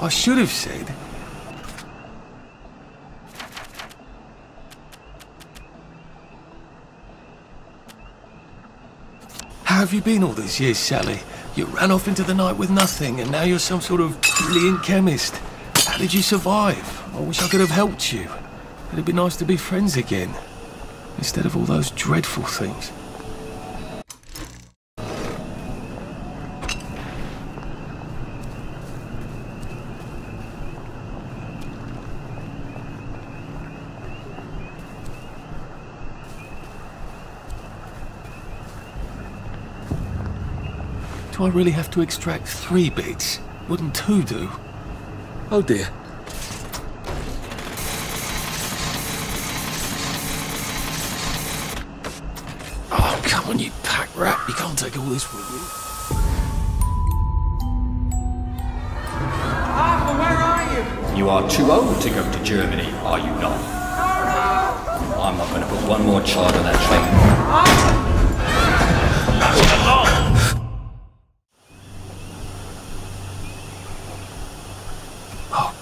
I should have said. How have you been all these years, Sally? You ran off into the night with nothing, and now you're some sort of brilliant chemist. How did you survive? I wish I could have helped you. It'd be nice to be friends again, instead of all those dreadful things. Do I really have to extract three bits? Wouldn't two do? Oh dear. Oh, come on, you pack rat. You can't take all this with you. Ah, Arthur, where are you? You are too old to go to Germany, are you not? Oh, I'm not going to put one more child on that train. Oh,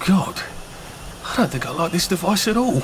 God. I don't think I like this device at all.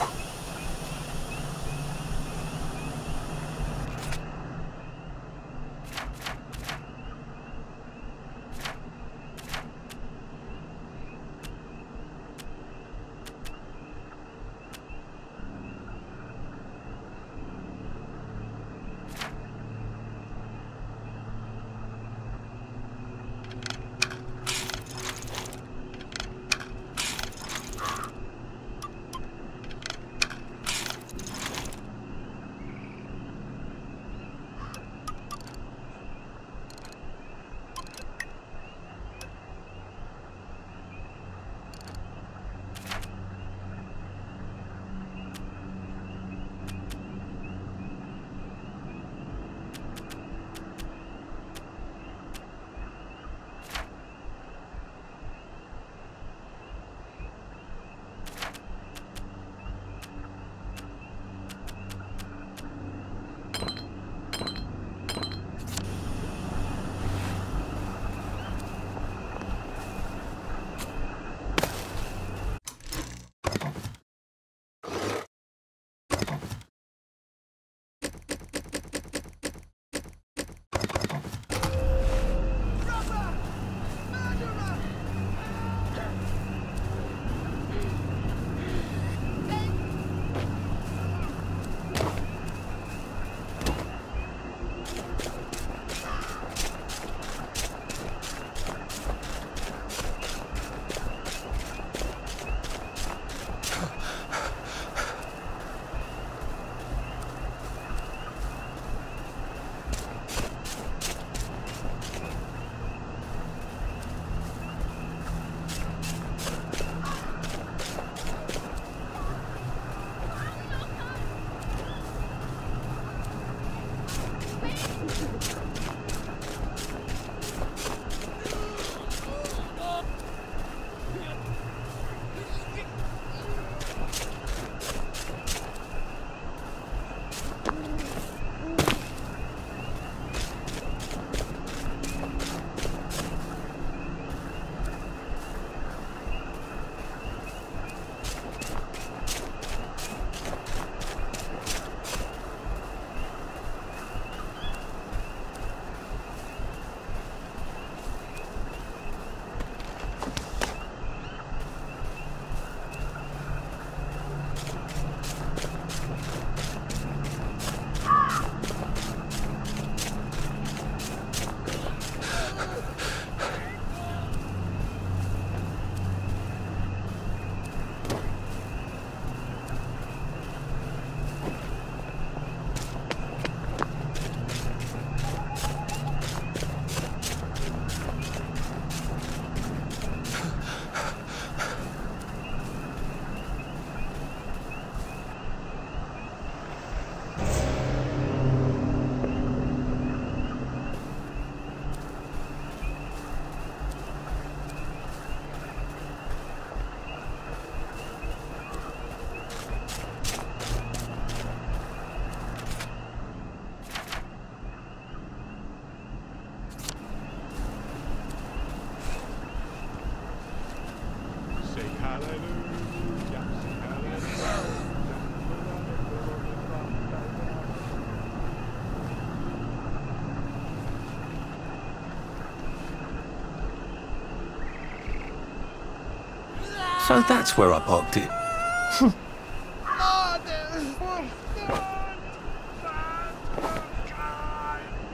So that's where I parked it.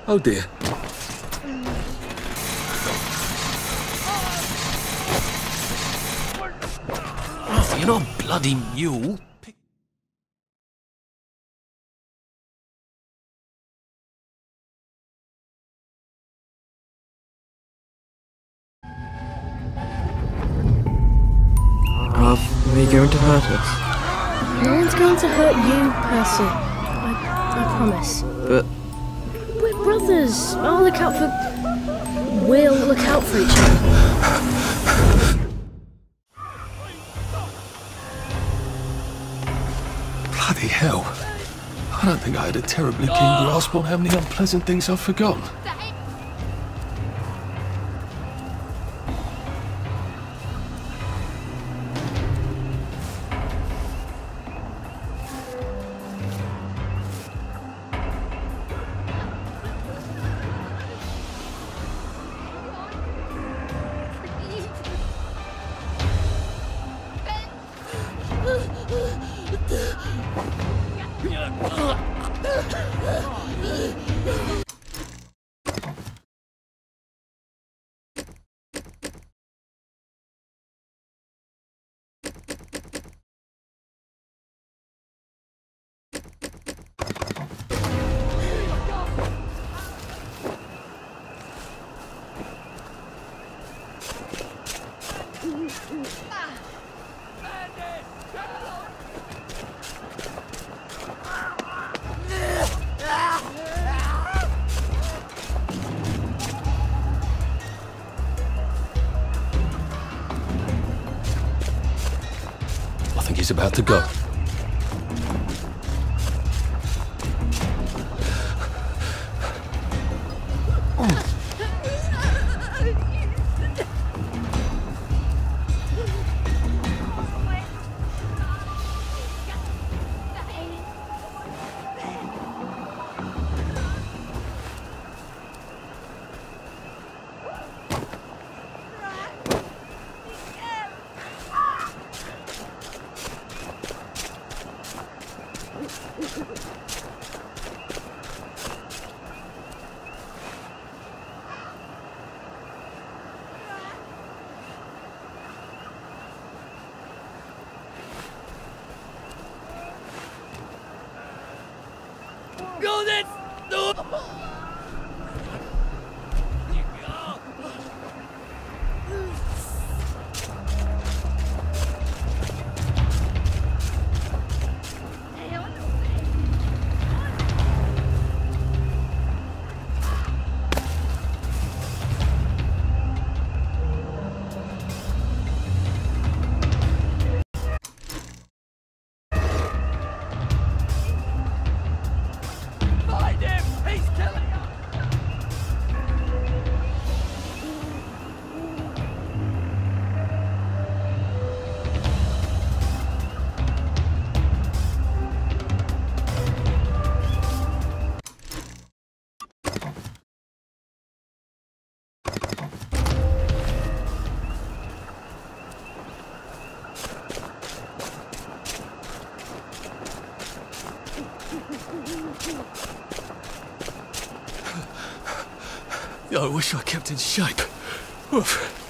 oh dear. Oh, you're not a bloody mule. On how many unpleasant things I've forgotten. About to go. I wish I kept in shape. Oof.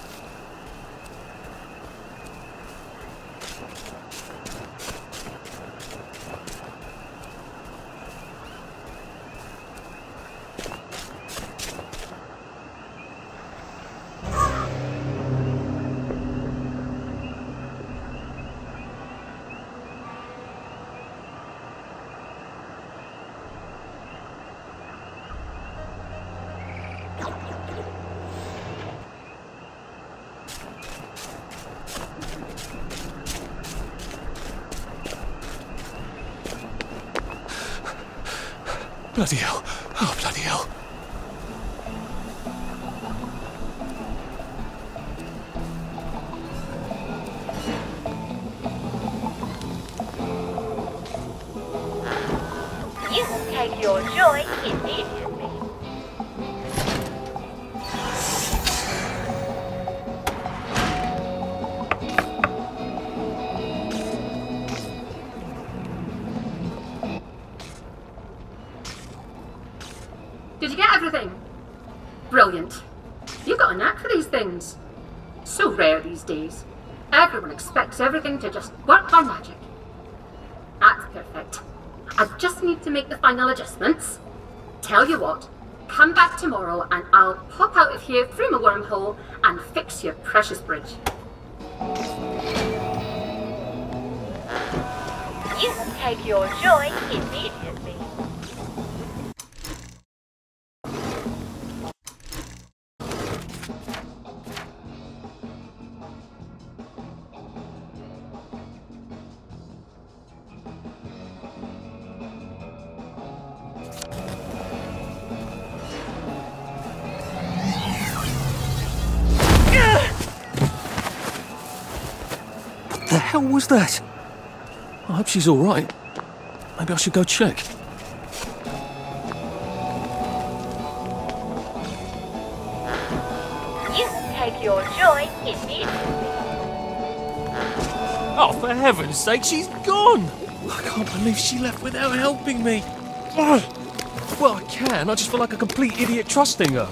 Expects everything to just work by magic. That's perfect. I just need to make the final adjustments. Tell you what, come back tomorrow and I'll pop out of here through my wormhole and fix your precious bridge. You can take your joy immediately. What was that? I hope she's all right. Maybe I should go check. You take your joy immediately. Oh, for heaven's sake, she's gone! I can't believe she left without helping me. Ugh. Well, I can. I just feel like a complete idiot trusting her.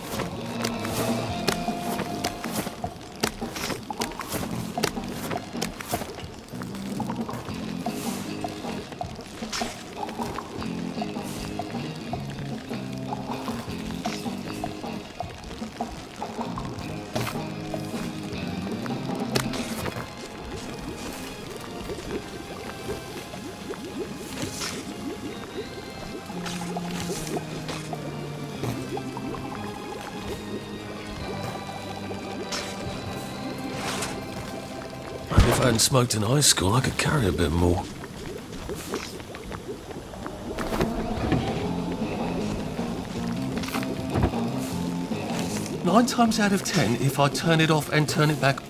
If I hadn't smoked in high school, I could carry a bit more. Nine times out of ten, if I turn it off and turn it back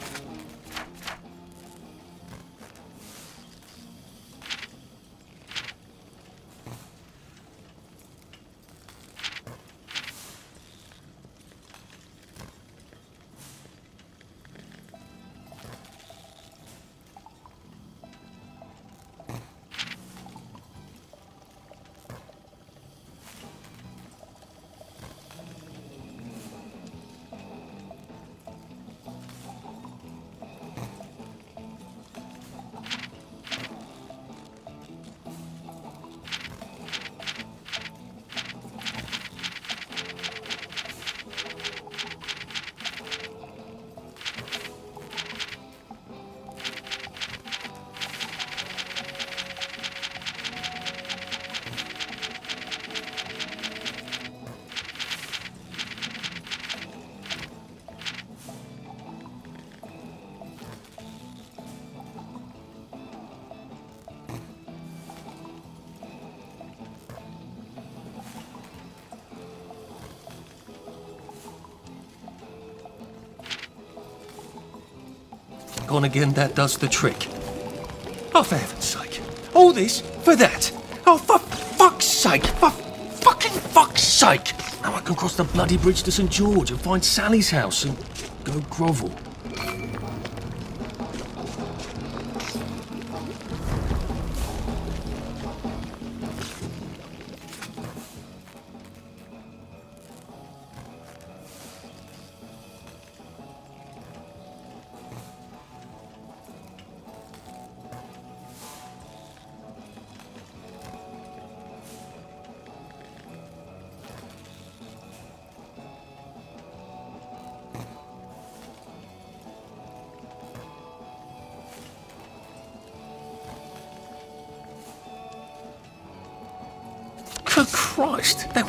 Again, that does the trick. Oh, for heaven's sake. All this for that. Oh, for fuck's sake. For fucking fuck's sake. Now I can cross the bloody bridge to St. George and find Sally's house and go grovel.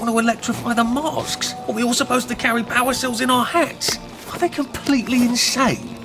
Want to electrify the masks. Are we all supposed to carry power cells in our hats? Are they completely insane?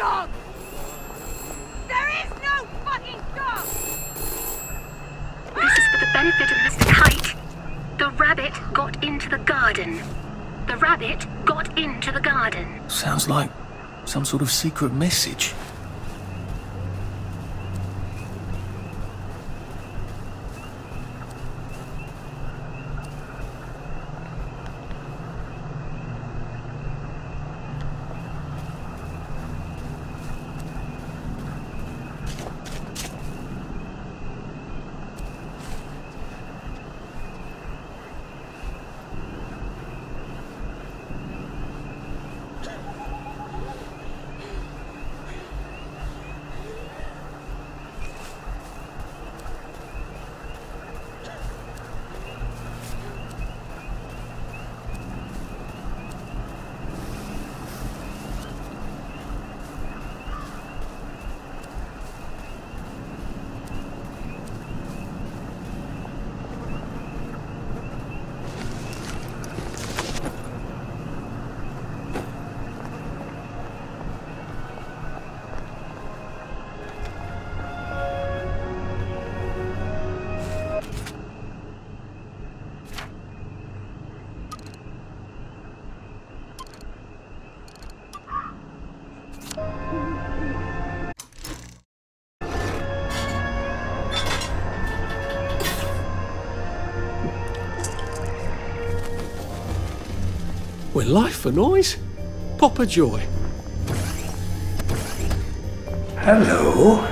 dog! There is no fucking dog! This is for the benefit of Mr. Kite. The rabbit got into the garden. The rabbit got into the garden. Sounds like some sort of secret message. Well, life for noise. Papa Joy. Hello.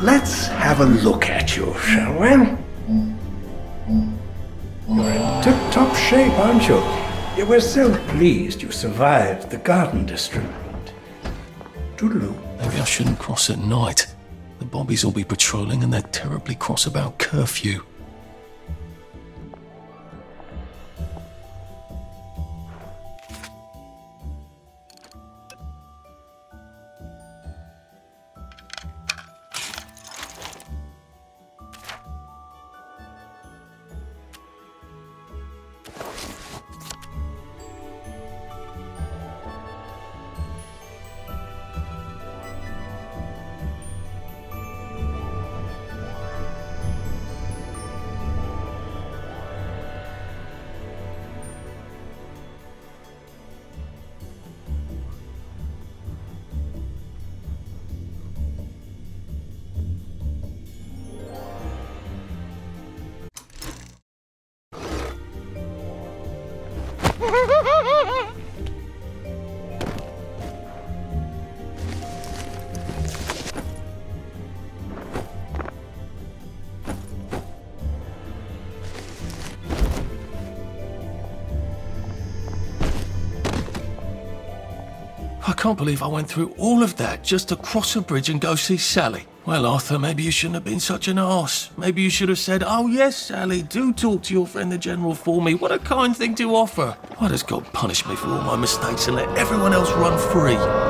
Let's have a look at you, shall we? You're in tip-top shape, aren't you? You were so pleased you survived the garden district. Toodaloo. Maybe I shouldn't cross at night. The Bobbies will be patrolling and they're terribly cross about curfew. I can't believe I went through all of that just to cross a bridge and go see Sally. Well, Arthur, maybe you shouldn't have been such an arse. Maybe you should have said, Oh, yes, Sally, do talk to your friend the General for me. What a kind thing to offer. Why does God punish me for all my mistakes and let everyone else run free?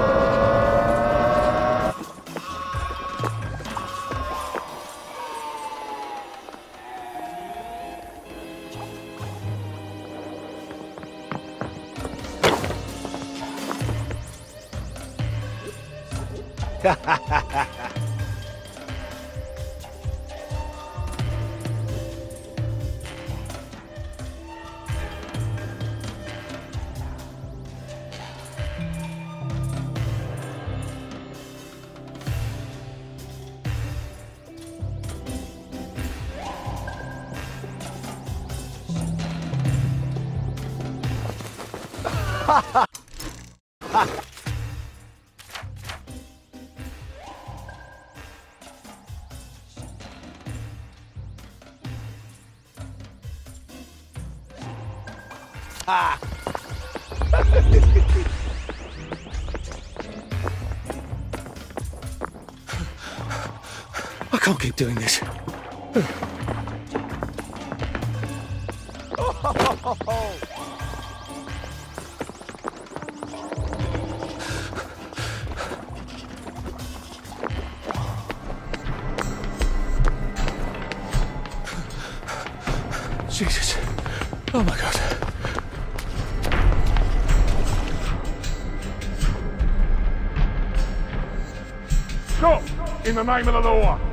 I can't keep doing this. the name of the law!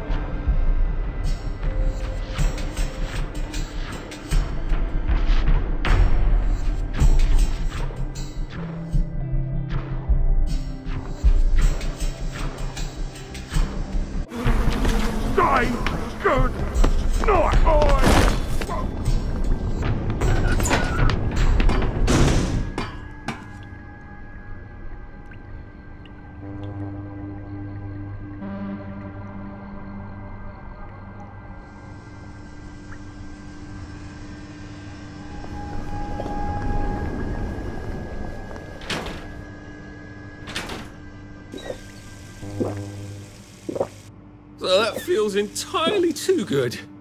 Entirely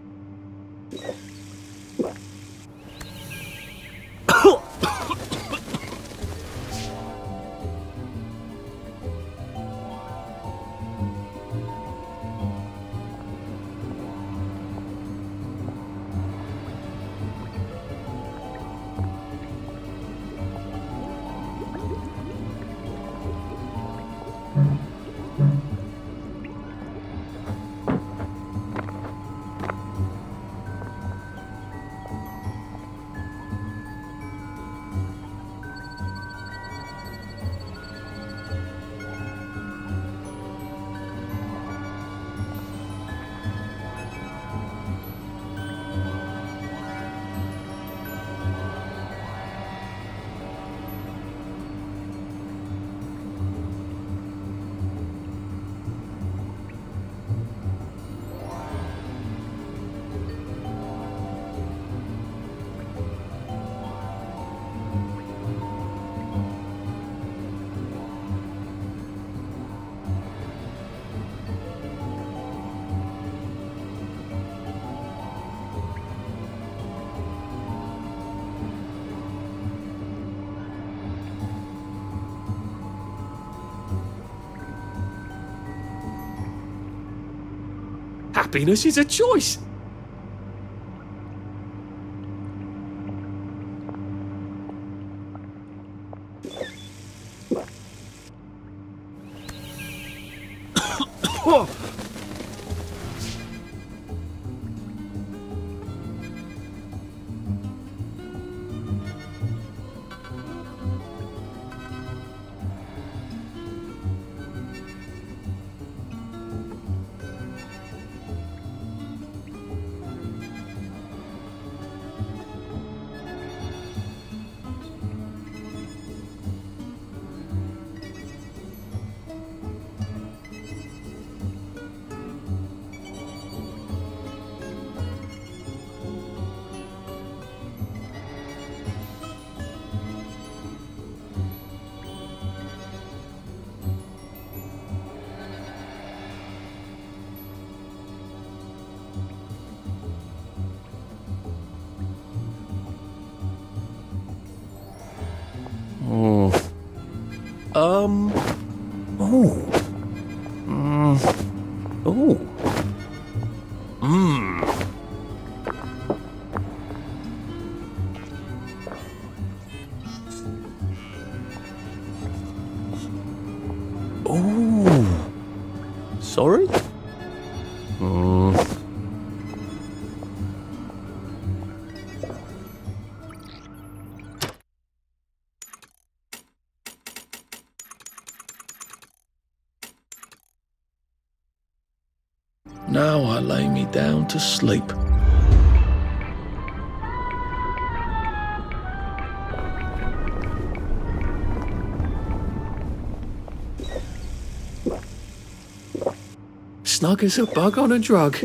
Happiness is a choice. Down to sleep. Snug as a bug on a drug.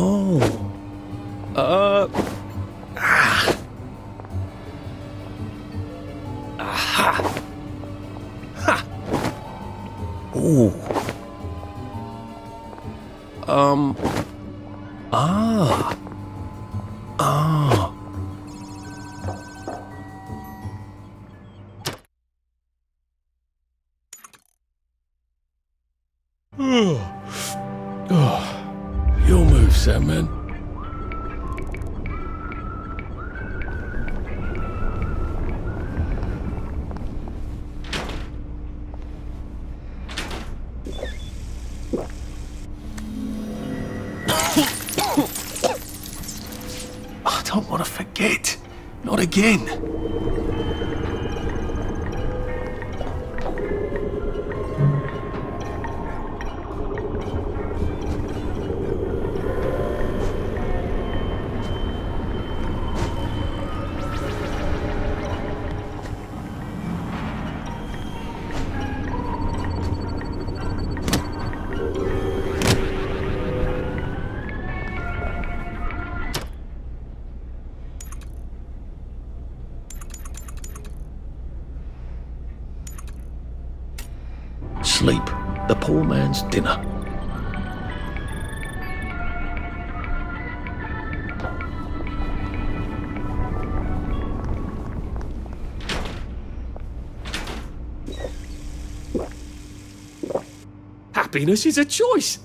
Oh. Poor man's dinner. Happiness is a choice.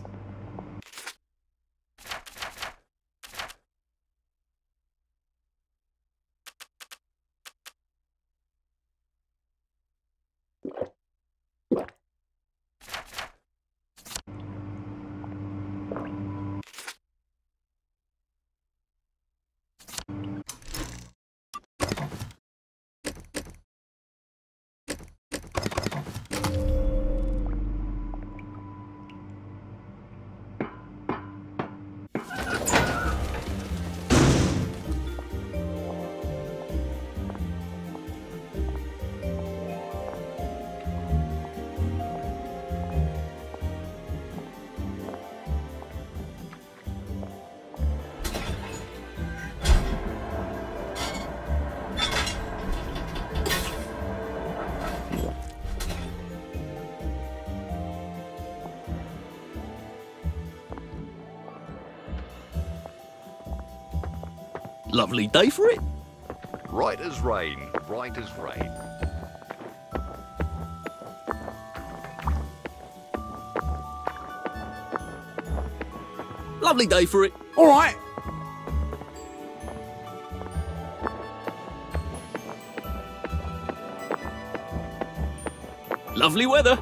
Lovely day for it. Right as rain, right as rain. Lovely day for it. All right. Lovely weather.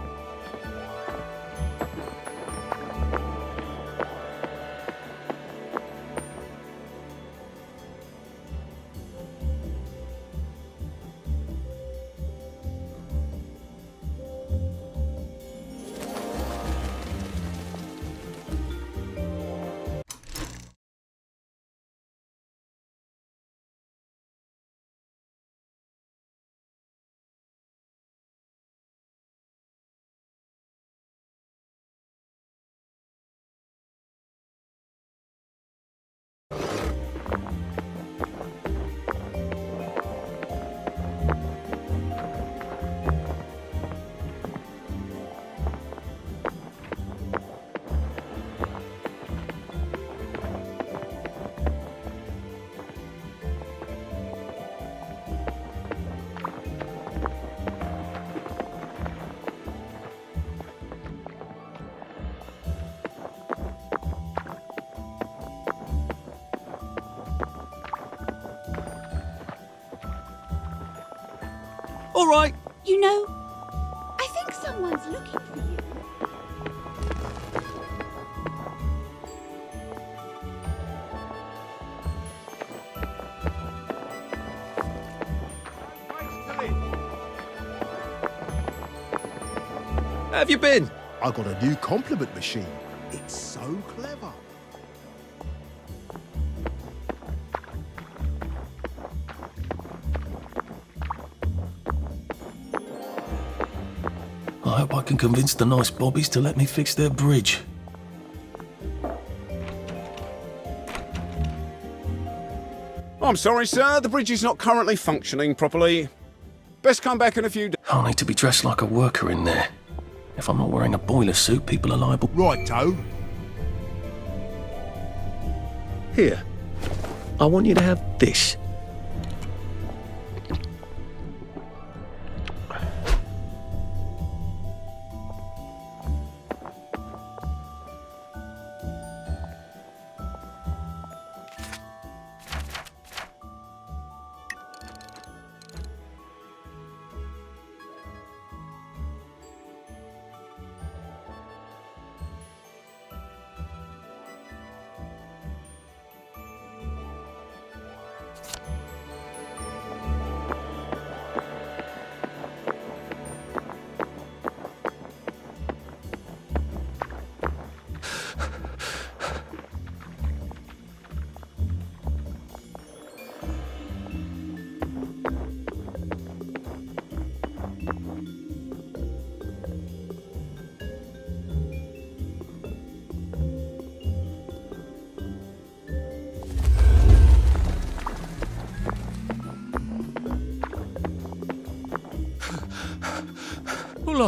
All right. You know, I think someone's looking for you. How have you been? I got a new compliment machine. It's so clever. I hope I can convince the nice bobbies to let me fix their bridge. I'm sorry, sir. The bridge is not currently functioning properly. Best come back in a few days. I'll need to be dressed like a worker in there. If I'm not wearing a boiler suit, people are liable. Right, toe. Here. I want you to have this.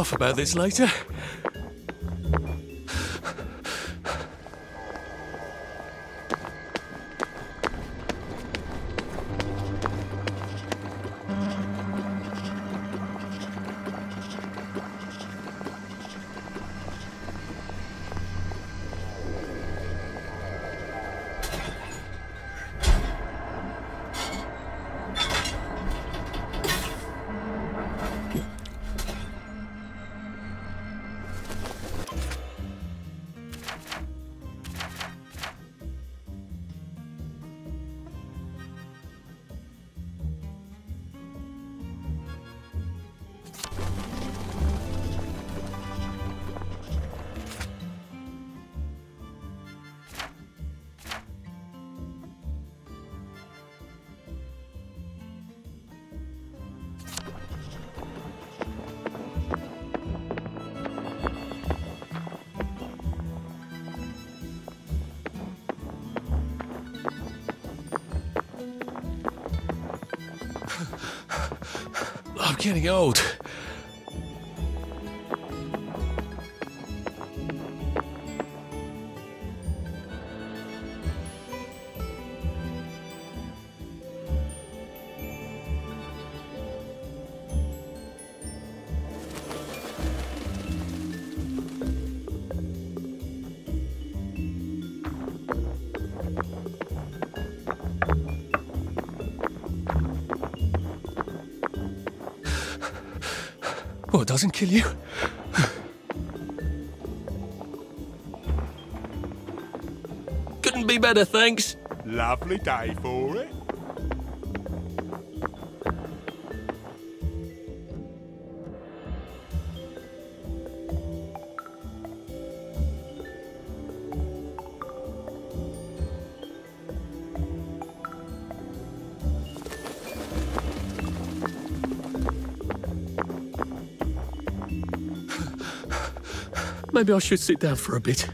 Laugh about this later. Getting old. Doesn't kill you. Couldn't be better, thanks. Lovely day for Maybe I should sit down for a bit.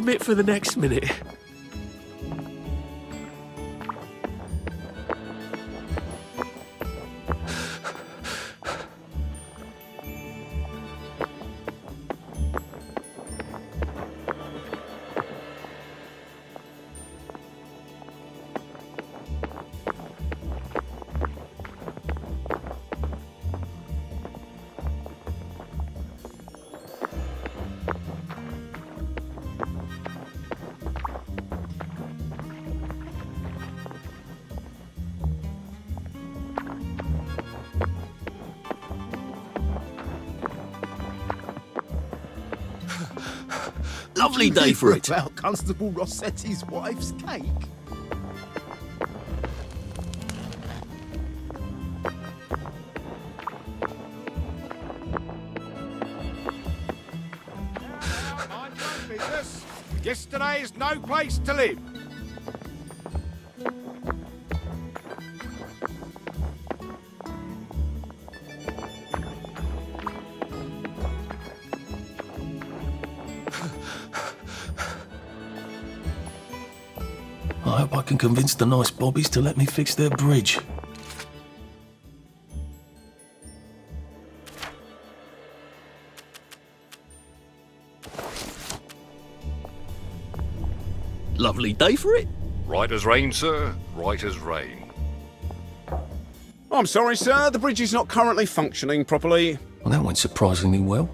Bit for the next minute. Lovely day for it. About Constable Rossetti's wife's cake. business. Yesterday is no place to live. Convince the nice bobbies to let me fix their bridge. Lovely day for it. Right as rain, sir. Right as rain. I'm sorry, sir. The bridge is not currently functioning properly. Well, that went surprisingly well.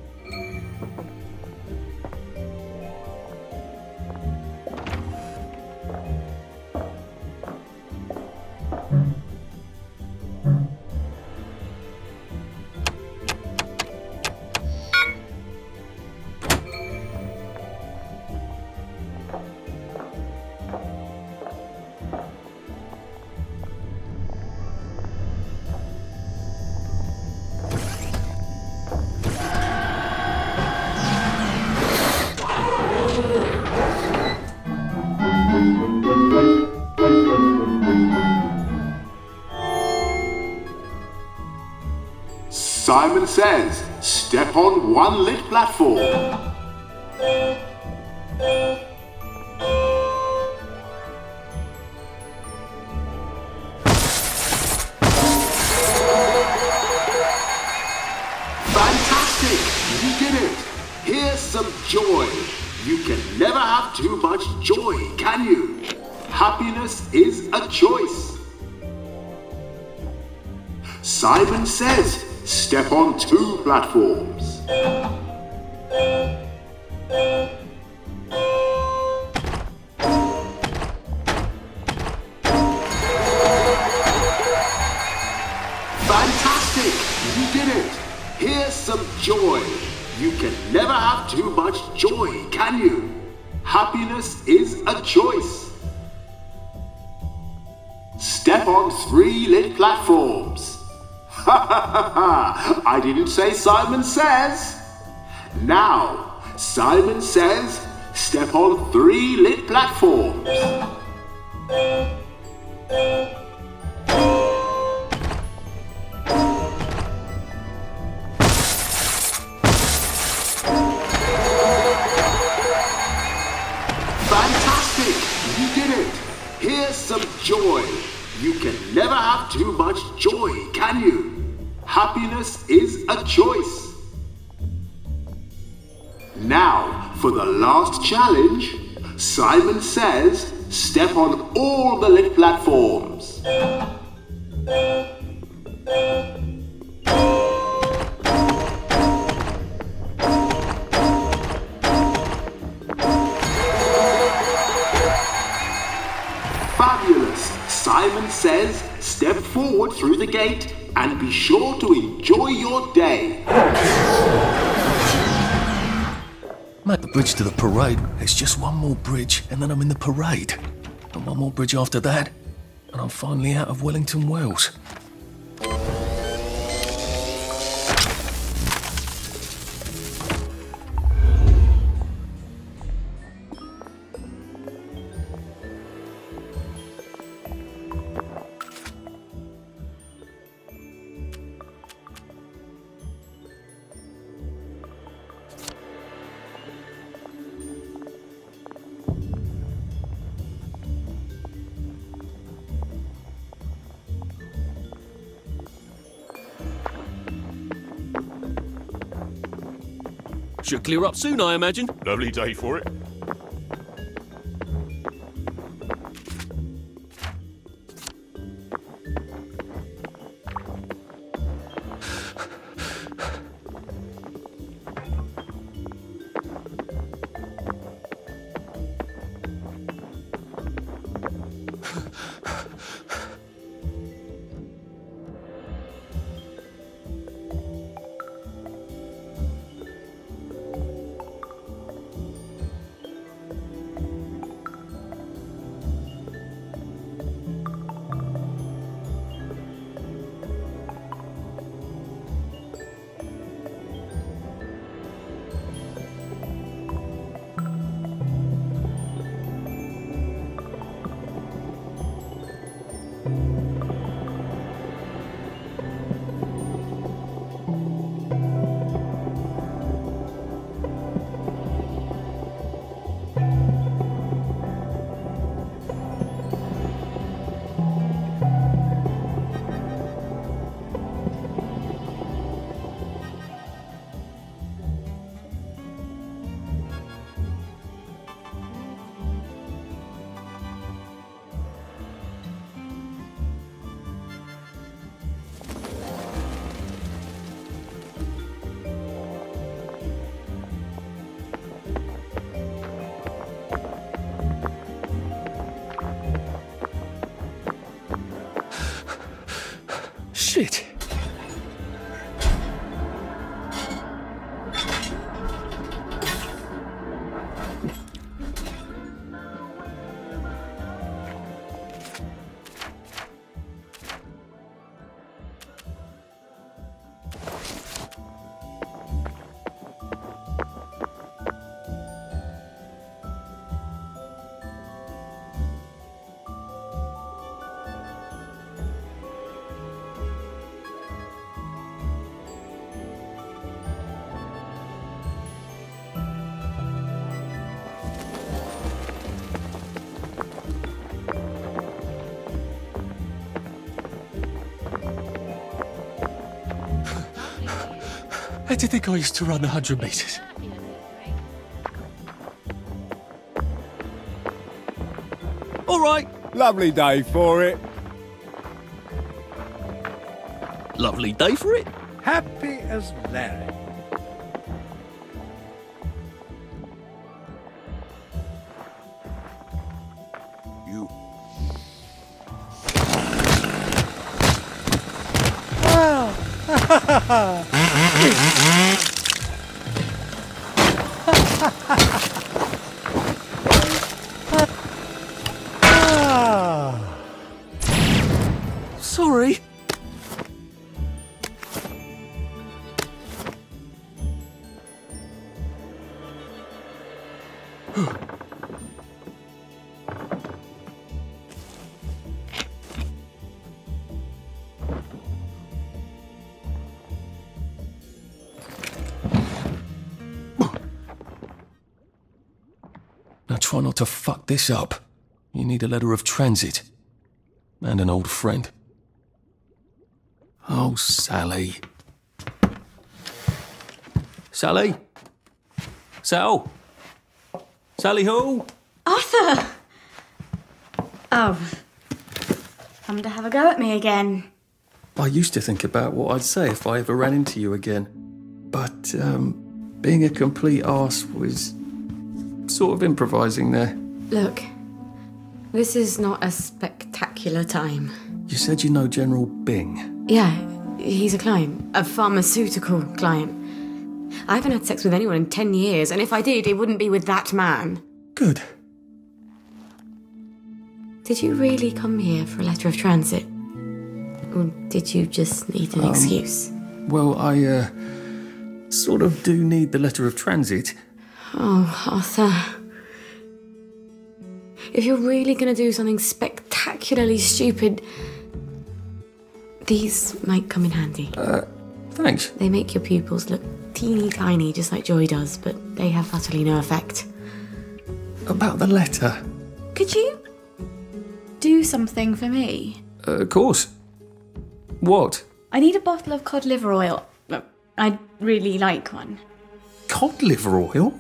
Simon says, step on one lit platform. Fantastic! You did it! Here's some joy. You can never have too much joy, can you? Happiness is a choice. Simon says, step on two platforms. Fantastic! You did it! Here's some joy. You can never have too much joy, can you? Happiness is a choice. Step on three lit platforms. I didn't say Simon says. Now, Simon says, step on three lit platforms. Fantastic! You did it! Here's some joy. You can never have too much joy, can you? Happiness is a choice. Now, for the last challenge, Simon says, step on all the lit platforms. Fabulous! Simon says, step forward through the gate and be sure to enjoy your day. I'm the bridge to the parade. It's just one more bridge, and then I'm in the parade. And one more bridge after that, and I'm finally out of Wellington Wells. Should clear up soon, I imagine. Lovely day for it. How did think I used to run 100 metres? All right. Lovely day for it. Lovely day for it. Happy as Larry. You. Sorry. to fuck this up. You need a letter of transit. And an old friend. Oh, Sally. Sally? Sal? Sally who? Arthur! Oh. Come to have a go at me again. I used to think about what I'd say if I ever ran into you again. But, um, being a complete arse was sort of improvising there. Look, this is not a spectacular time. You said you know General Bing. Yeah, he's a client, a pharmaceutical client. I haven't had sex with anyone in 10 years, and if I did, it wouldn't be with that man. Good. Did you really come here for a letter of transit? Or did you just need an Um, excuse? Well, I, uh, sort of do need the letter of transit. Oh, Arthur. If you're really going to do something spectacularly stupid, these might come in handy. Uh, thanks. They make your pupils look teeny tiny, just like Joy does, but they have utterly no effect. About the letter. Could you do something for me? Uh, of course. What? I need a bottle of cod liver oil. I'd really like one. Cod liver oil?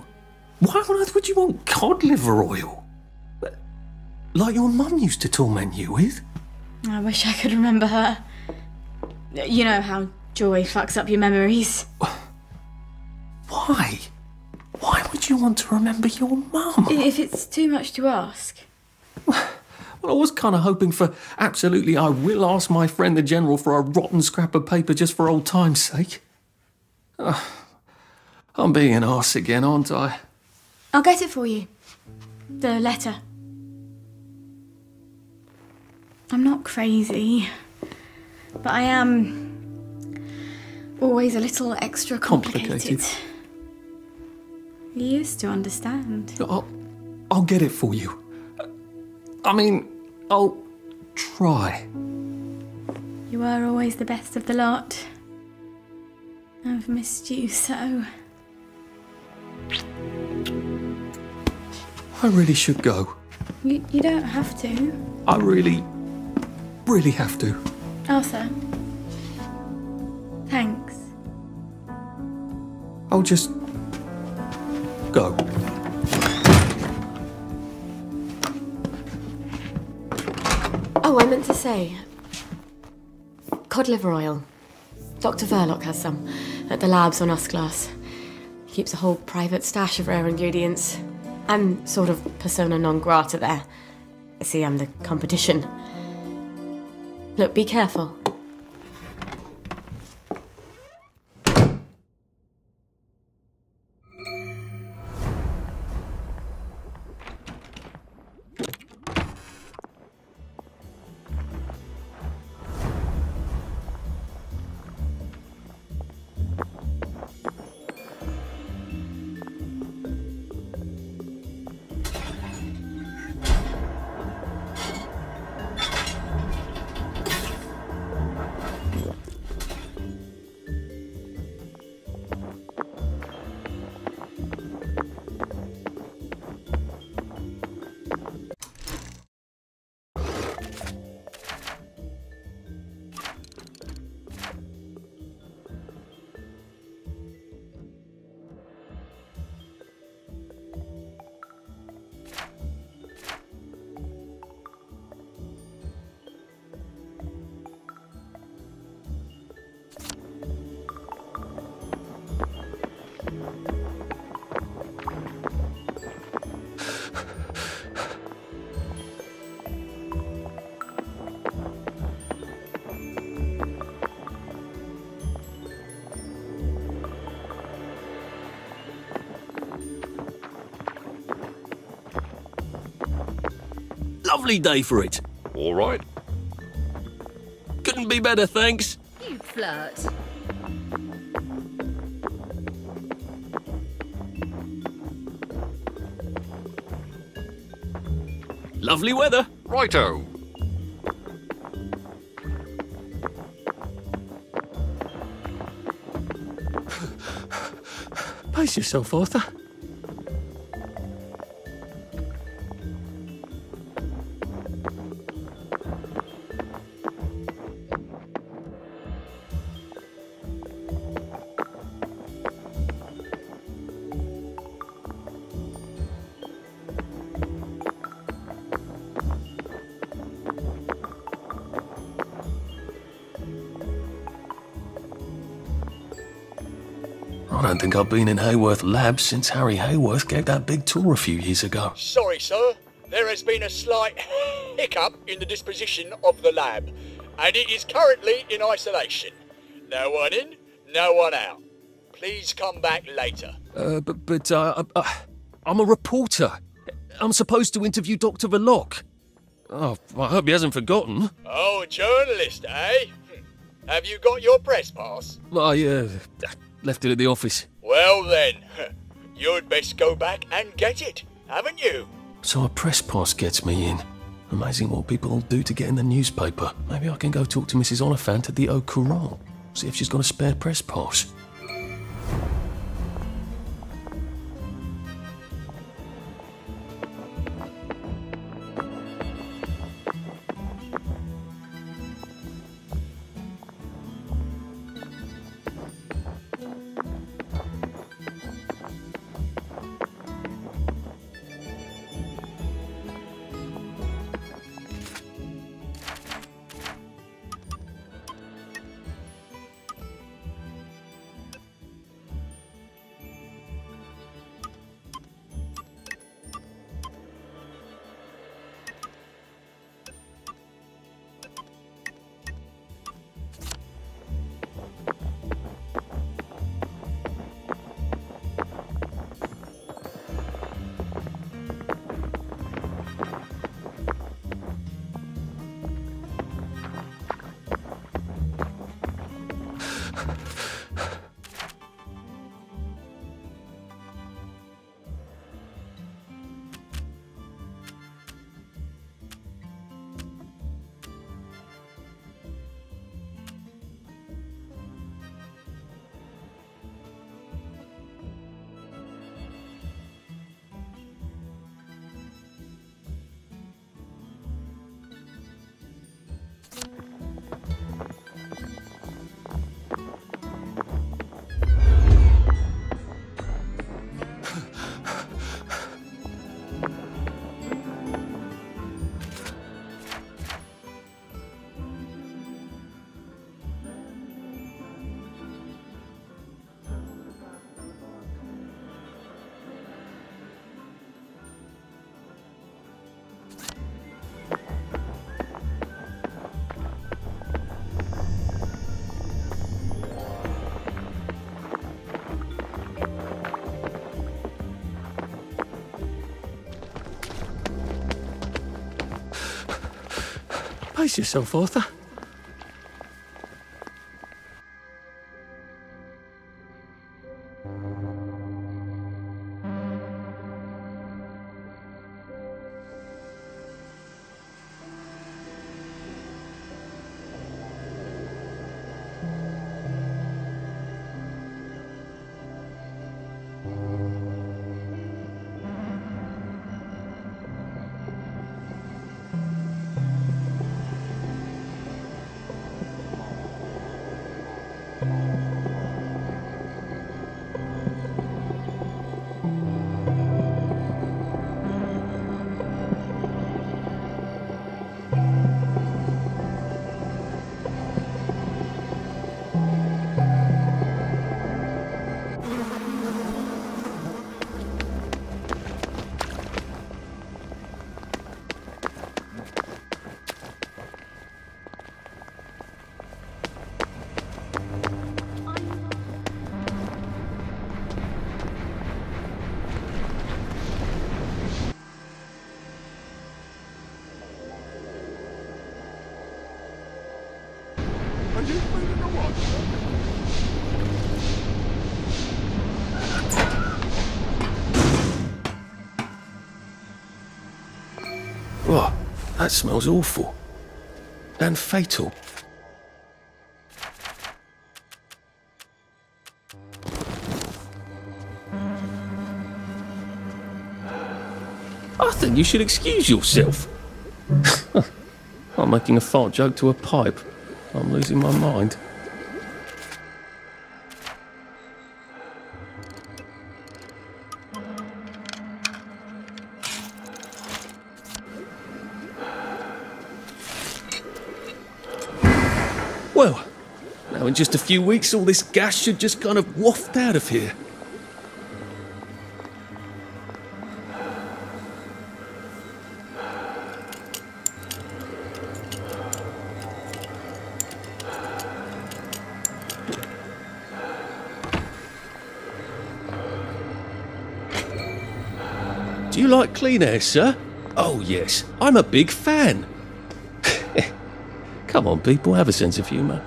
Why on earth would you want cod liver oil? Like your mum used to torment you with? I wish I could remember her. You know how joy fucks up your memories. Why? Why would you want to remember your mum? If it's too much to ask. Well, I was kind of hoping for absolutely, I will ask my friend the General for a rotten scrap of paper just for old time's sake. Ugh. I'm being an arse again, aren't I? I'll get it for you. The letter. I'm not crazy, but I am always a little extra complicated. Complicated. You used to understand. I'll, I'll get it for you. I mean, I'll try. You were always the best of the lot. I've missed you so. I really should go. You, you don't have to. I really, really have to. Arthur. Thanks. I'll just go. Oh, I meant to say. Cod liver oil. Dr. Verloc has some at the labs on us class. Keeps a whole private stash of rare ingredients. I'm sort of persona non grata there. See, I'm the competition. Look, be careful. Lovely day for it. All right. Couldn't be better, thanks. You flirt. Lovely weather. Righto. Pace yourself, Arthur. Think I've been in Haworth Labs since Harry Haworth gave that big tour a few years ago. Sorry, sir. There has been a slight hiccup in the disposition of the lab, and it is currently in isolation. No one in, no one out. Please come back later. Uh, but but uh, uh, I'm a reporter. I'm supposed to interview Dr. Verloc. Oh, I hope he hasn't forgotten. Oh, a journalist, eh? Have you got your press pass? I uh, left it at the office. Well then, you'd best go back and get it, haven't you? So a press pass gets me in. Amazing what people will do to get in the newspaper. Maybe I can go talk to Mrs. Oliphant at the Au Courant. See if she's got a spare press pass. Pace yourself, Arthur. That smells awful. And fatal. I think you should excuse yourself. I'm making a fart joke to a pipe. I'm losing my mind. Now in just a few weeks, all this gas should just kind of waft out of here. Do you like clean air, sir? Oh, yes, I'm a big fan. Come on, people, have a sense of humour.